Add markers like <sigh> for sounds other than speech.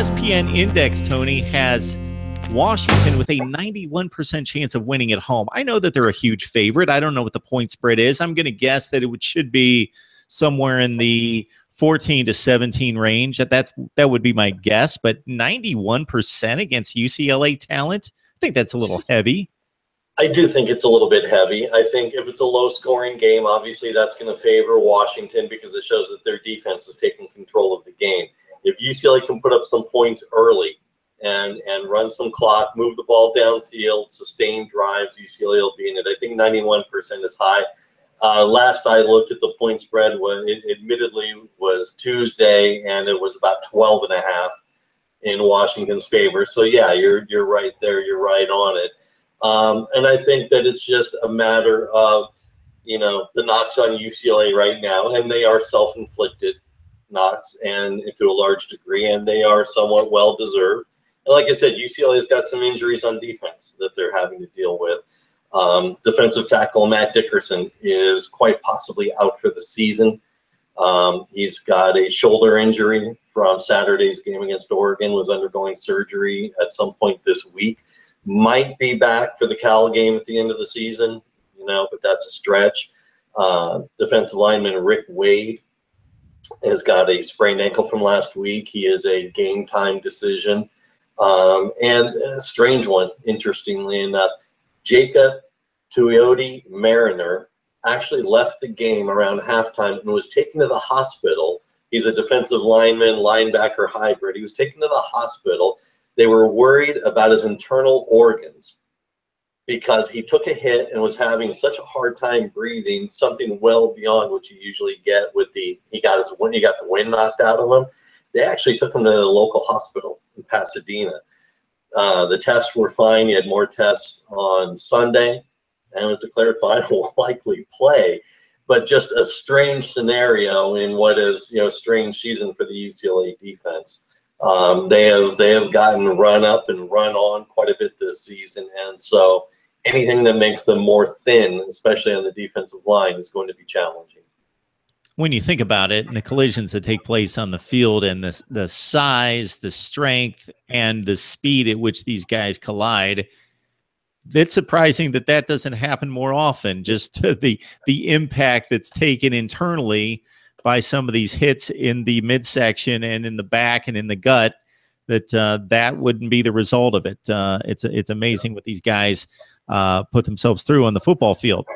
ESPN Index, Tony, has Washington with a 91% chance of winning at home. I know that they're a huge favorite. I don't know what the point spread is. I'm going to guess that it would, should be somewhere in the 14 to 17 range. That that would be my guess, but 91% against UCLA talent, I think that's a little heavy. I do think it's a little bit heavy. I think if it's a low scoring game, obviously that's going to favor Washington because it shows that their defense is taking control of the game. If UCLA can put up some points early and and run some clock, move the ball downfield, sustain drives, UCLA will be in it. I think 91% is high. Uh, last I looked at the point spread, when it admittedly was Tuesday, and it was about 12 and a half in Washington's favor. So yeah, you're you're right there. You're right on it. Um, and I think that it's just a matter of, you know, the knocks on UCLA right now, and they are self-inflicted knocks, and to a large degree, and they are somewhat well-deserved. And like I said, UCLA has got some injuries on defense that they're having to deal with. Um, defensive tackle Matt Dickerson is quite possibly out for the season. Um, he's got a shoulder injury from Saturday's game against Oregon, was undergoing surgery at some point this week might be back for the Cal game at the end of the season, you know, but that's a stretch. Uh, defensive lineman Rick Wade has got a sprained ankle from last week. He is a game time decision. Um, and a strange one, interestingly enough, Jacob Tuioti Mariner actually left the game around halftime and was taken to the hospital. He's a defensive lineman, linebacker hybrid. He was taken to the hospital they were worried about his internal organs because he took a hit and was having such a hard time breathing, something well beyond what you usually get with the he got his wind he got the wind knocked out of him. They actually took him to the local hospital in Pasadena. Uh, the tests were fine. He had more tests on Sunday and was declared <laughs> fine. Will likely play, but just a strange scenario in what is you know a strange season for the UCLA defense. Um, they have they have gotten run up and run on quite a bit this season, and so anything that makes them more thin, especially on the defensive line, is going to be challenging. When you think about it, and the collisions that take place on the field, and the the size, the strength, and the speed at which these guys collide, it's surprising that that doesn't happen more often. <laughs> Just the the impact that's taken internally by some of these hits in the midsection and in the back and in the gut that uh, that wouldn't be the result of it. Uh, it's it's amazing what these guys uh, put themselves through on the football field.